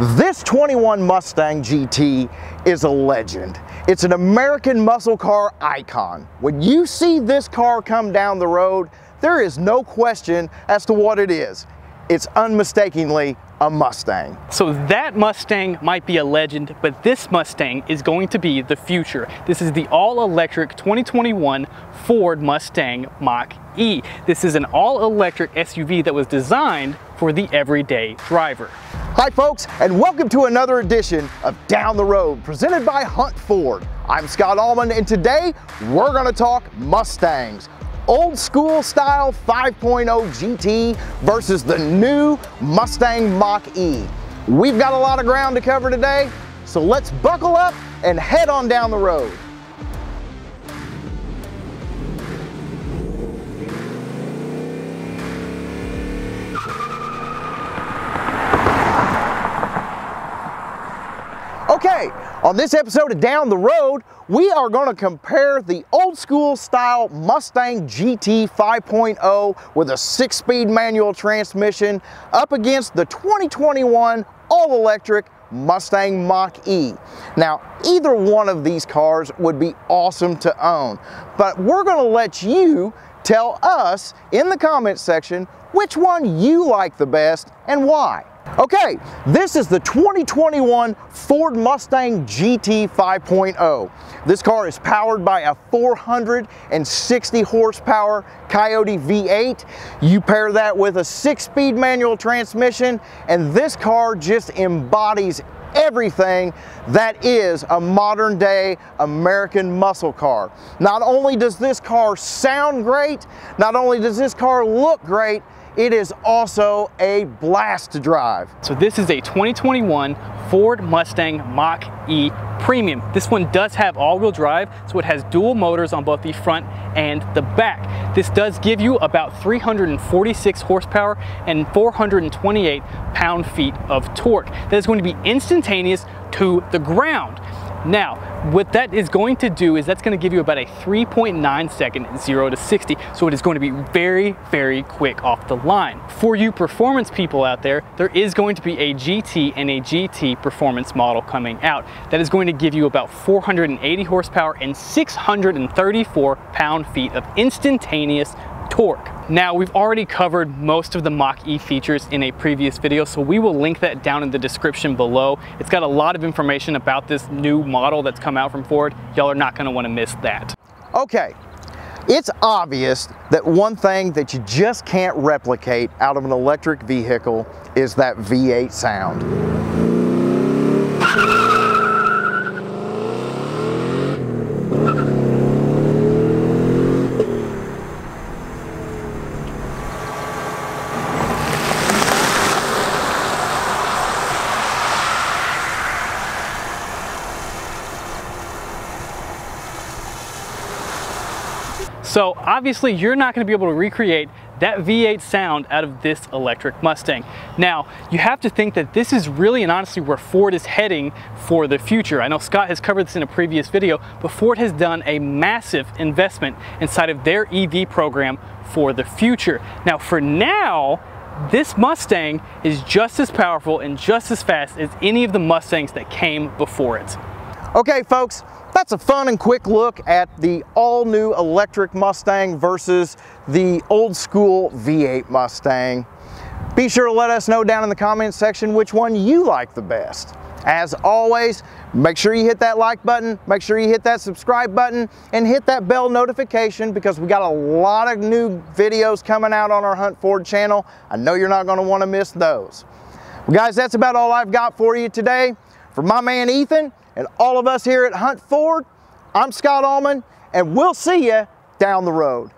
This 21 Mustang GT is a legend. It's an American muscle car icon. When you see this car come down the road, there is no question as to what it is. It's unmistakably a Mustang. So that Mustang might be a legend, but this Mustang is going to be the future. This is the all-electric 2021 Ford Mustang Mach-E. This is an all-electric SUV that was designed for the everyday driver. Hi folks, and welcome to another edition of Down the Road, presented by Hunt Ford. I'm Scott Allman, and today we're gonna talk Mustangs old school style 5.0 GT versus the new Mustang Mach-E. We've got a lot of ground to cover today, so let's buckle up and head on down the road. Okay, on this episode of Down the Road, we are going to compare the old school style Mustang GT 5.0 with a six-speed manual transmission up against the 2021 all-electric Mustang Mach-E. Now, either one of these cars would be awesome to own, but we're going to let you tell us in the comments section which one you like the best and why. Okay, this is the 2021 Ford Mustang GT 5.0. This car is powered by a 460 horsepower Coyote V8. You pair that with a six-speed manual transmission, and this car just embodies everything that is a modern day American muscle car. Not only does this car sound great, not only does this car look great, it is also a blast to drive. So this is a 2021 Ford Mustang Mach-E Premium. This one does have all-wheel drive, so it has dual motors on both the front and the back. This does give you about 346 horsepower and 428 pound-feet of torque. That is going to be instantaneous to the ground. Now, what that is going to do is that's going to give you about a 3.9 second 0 to 60. So it is going to be very, very quick off the line. For you performance people out there, there is going to be a GT and a GT performance model coming out. That is going to give you about 480 horsepower and 634 pound-feet of instantaneous torque. Now we've already covered most of the Mach-E features in a previous video, so we will link that down in the description below. It's got a lot of information about this new model that's come out from Ford. Y'all are not gonna wanna miss that. Okay, it's obvious that one thing that you just can't replicate out of an electric vehicle is that V8 sound. So obviously you're not gonna be able to recreate that V8 sound out of this electric Mustang. Now, you have to think that this is really and honestly where Ford is heading for the future. I know Scott has covered this in a previous video, but Ford has done a massive investment inside of their EV program for the future. Now, for now, this Mustang is just as powerful and just as fast as any of the Mustangs that came before it. Okay, folks, that's a fun and quick look at the all-new electric Mustang versus the old school V8 Mustang. Be sure to let us know down in the comments section which one you like the best. As always, make sure you hit that like button, make sure you hit that subscribe button, and hit that bell notification because we got a lot of new videos coming out on our Hunt Ford channel. I know you're not gonna wanna miss those. Well guys, that's about all I've got for you today. For my man Ethan, and all of us here at Hunt Ford, I'm Scott Allman, and we'll see you down the road.